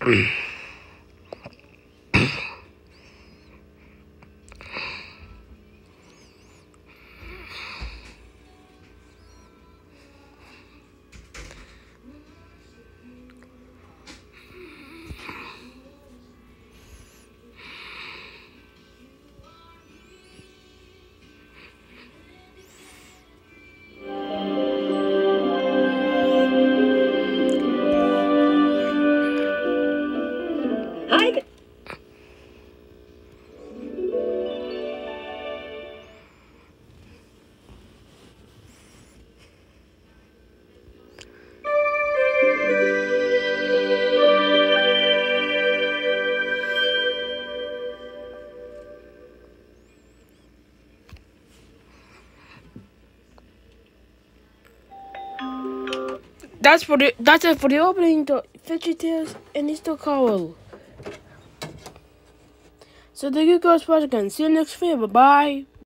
嗯 Hi. That's for the that's it for the opening to VeggieTales and Easter Carol. So thank you guys for watching. See you next video. Bye bye.